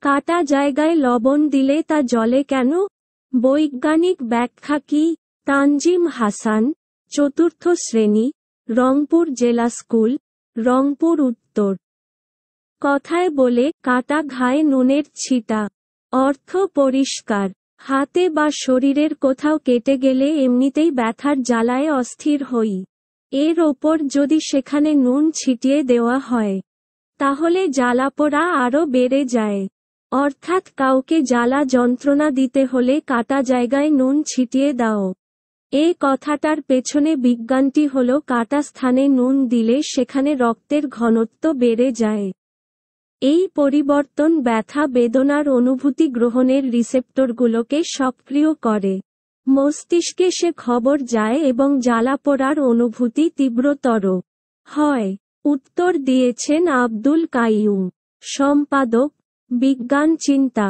কাটা জায়গায় লবণ দিলে তা জলে কেন? বৈজ্ঞানিক ব্যাখ্যা কি? তানজিম হাসান, চতুর্থ শ্রেণি, রংপুর জেলা স্কুল, রংপুর উত্তর। কথায় বলে, কাটা ঘায়ে নুনের ছিটা। অর্থ পরিষ্কার। হাতে বা শরীরের কোথাও কেটে গেলে এমনিতেই ব্যথার জ্বালায় অস্থির হই। এর ওপর যদি সেখানে নুন ছিটিয়ে দেওয়া হয়, তাহলে জ্বালাপোড়া আরও বেড়ে যায়। অর্থাৎ কাউকে জ্বালা যন্ত্রণা দিতে হলে কাটা জায়গায় নুন ছিটিয়ে দাও। এ কথাটার পেছনে বিজ্ঞানটি হল কাটা স্থানে নুন দিলে সেখানে রক্তের ঘনত্ব বেড়ে যায়। এই পরিবর্তন ব্যথা বেদনার অনুভূতি গ্রহণের রিসেপ্টরগুলোকে সক্রিয় করে। মস্তিষ্কে সে খবর যায় এবং জ্বালাপোড়ার অনুভূতি তীব্রতর হয়। উত্তর দিয়েছেন আব্দুল কাইয়ুম, সম্পাদক বিজ্ঞান চিন্তা